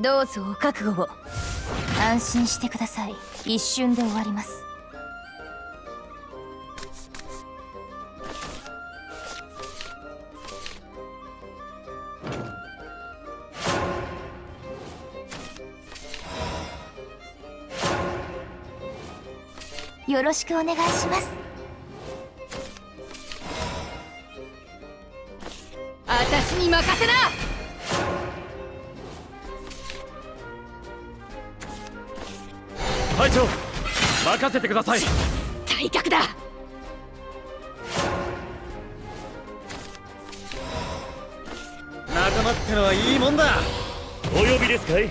どうぞお覚悟を。安心してください。一瞬で終わります。よろしくお願いします。私に任せな！長。任せてください。体格だ。仲間ってのはいいもんだ。お呼びですかい？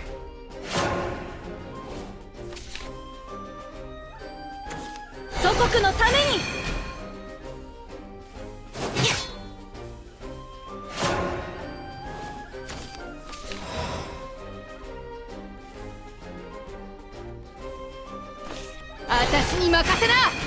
祖国のためにに任せな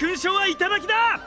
勲章はいただきだ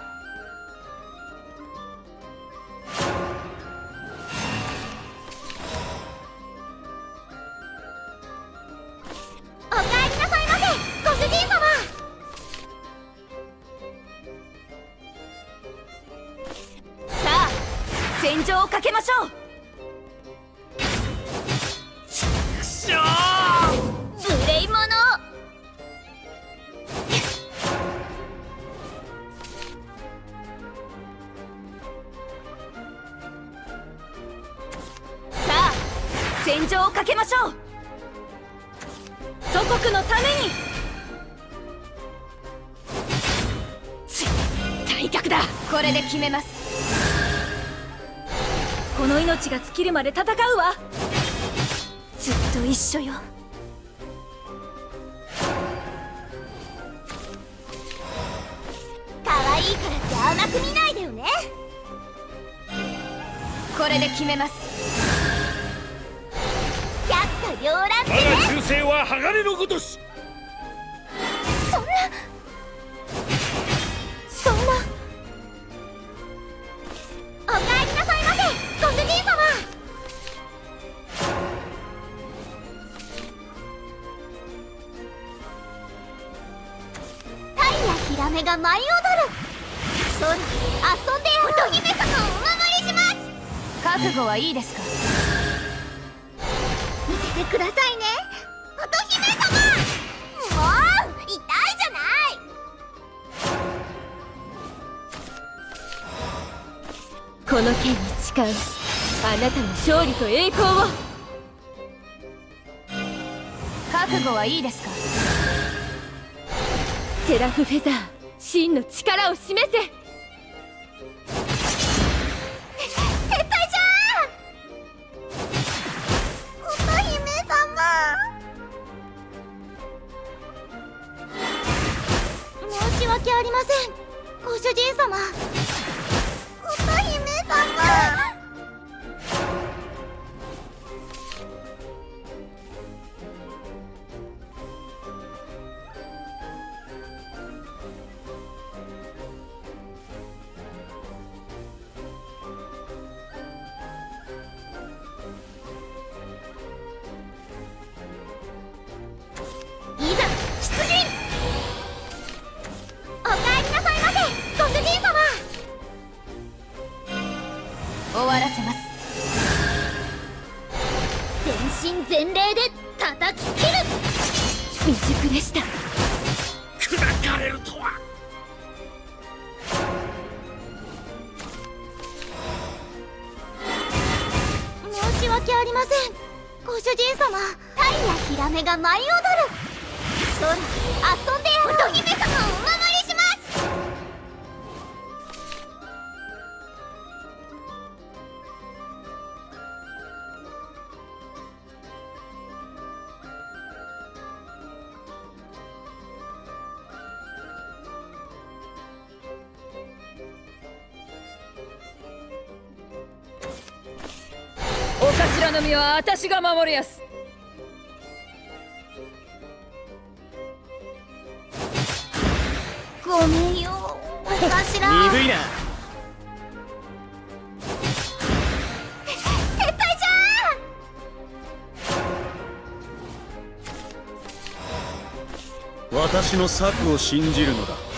戦場をかけましょう。祖国のために。ち体格だ。これで決めます。この命が尽きるまで戦うわ。ずっと一緒よ。可愛いからって甘く見ないでよね。これで決めます百花繚乱我が忠誠は鋼のごとし。そんなそんな。お帰りなさいませご主人様。タイやヒラメが舞い踊る。そら遊んでやろう乙姫様をお守りします。覚悟はいいですか？てくださいね。乙姫様。もう痛いじゃない。この剣に誓うあなたの勝利と栄光を。覚悟はいいですか？セラフフェザー真の力を示せ訳ありません。ご主人様。乙姫様。未熟でした。砕かれるとは。申し訳ありません。ご主人様。タイやヒラメが舞い踊る。そら遊んでやろう。乙姫様をお守らの身は私が守るやすごめんよお頭鈍いな撤退じ私の策を信じるのだ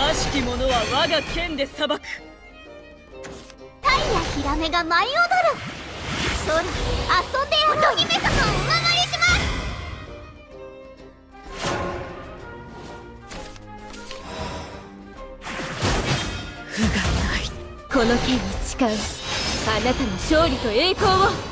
悪しき者は我が剣で裁く。タイやヒラメが舞い踊る。空遊んでやる乙姫様をお守りします。不がない。この剣に誓う。あなたの勝利と栄光を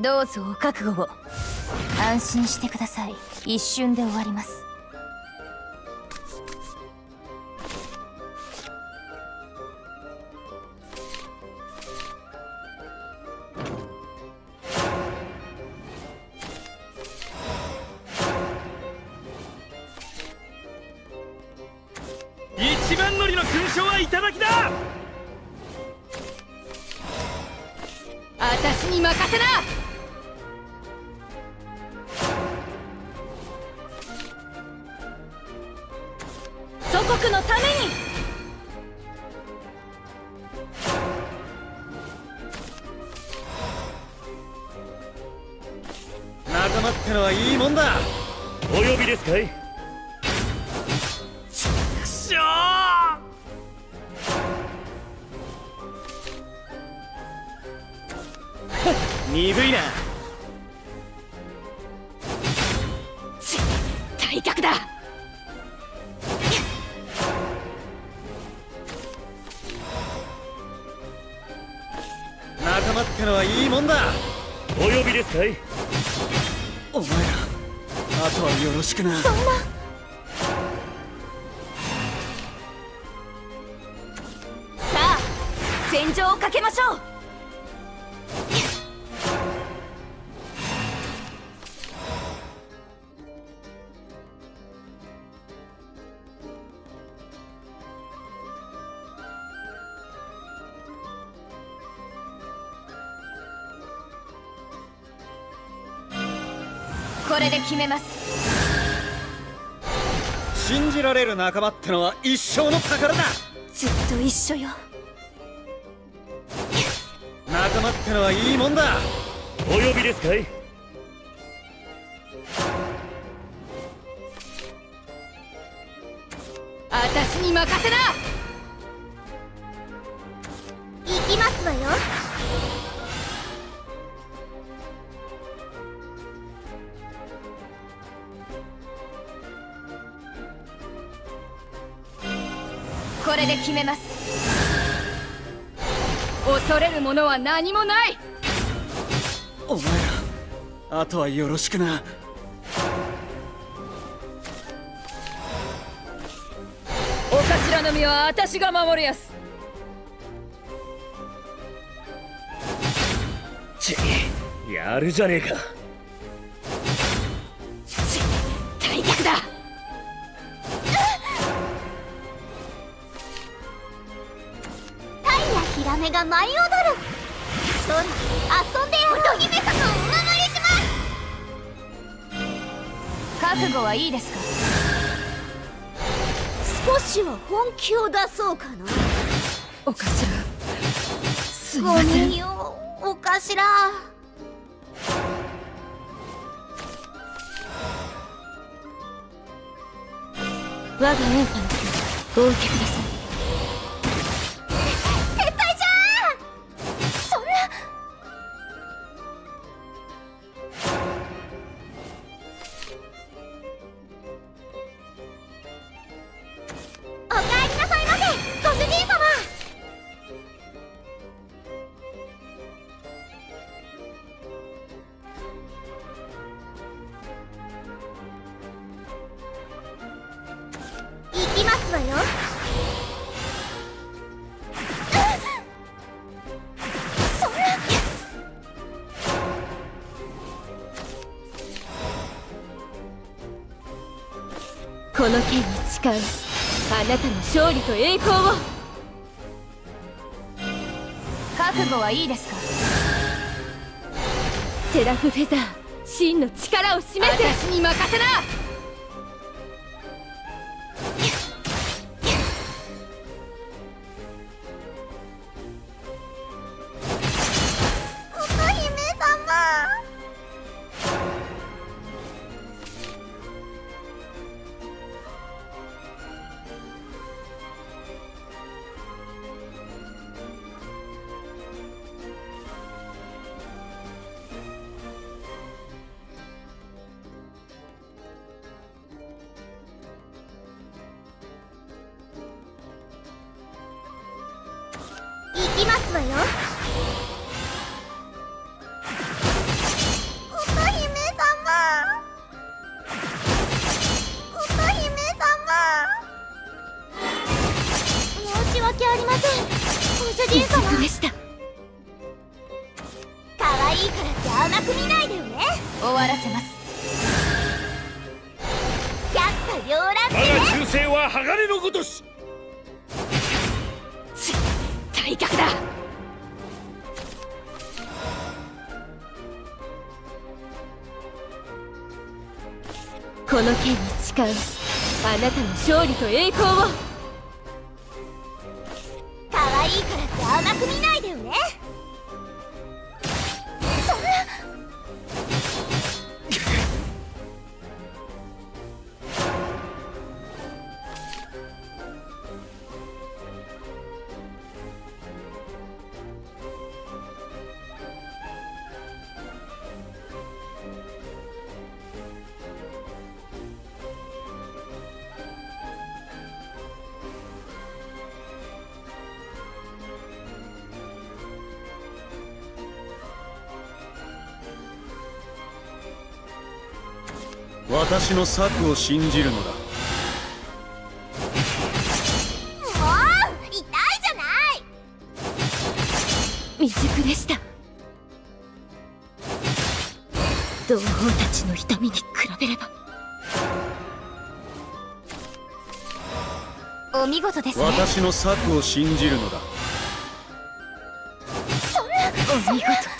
どうぞお覚悟を。安心してください。一瞬で終わります。一番乗りの勲章はいただきだ。に任せな。祖国のために。仲間ってのはいいもんだ。お呼びですかい？鈍いな。体格だ。仲間ってのはいいもんだ。お呼びですかい？お前らあとはよろしくな。そんな。さあ戦場をかけましょうこれで決めます。信じられる仲間ってのは一生の宝だ。ずっと一緒よ。仲間ってのはいいもんだ。お呼びですかい？私に任せな。行きますわよ。で決めます。恐れるものは何もない。お前らあとはよろしくな。お頭の身は私が守るやす。ちやるじゃねえか舞い踊る。そら遊んでやろう乙姫様をお守りします。覚悟はいいですか？少しは本気を出そうかな。お頭。すみごません。めんよお頭。我がエンサのお受けくださいの剣に誓う。あなたの勝利と栄光を。覚悟はいいですか？セラフフェザー真の力を示せ。私に任せな！きますわよ。乙姫様乙姫様申し訳ありません。ご主人様。でしたあなたの勝利と栄光を。可愛いからって甘く見ないでよね。私の策を信じるのだ。もう痛いじゃない。未熟でした。同胞たちの痛みに比べれば。お見事ですね。私の策を信じるのだ。お見事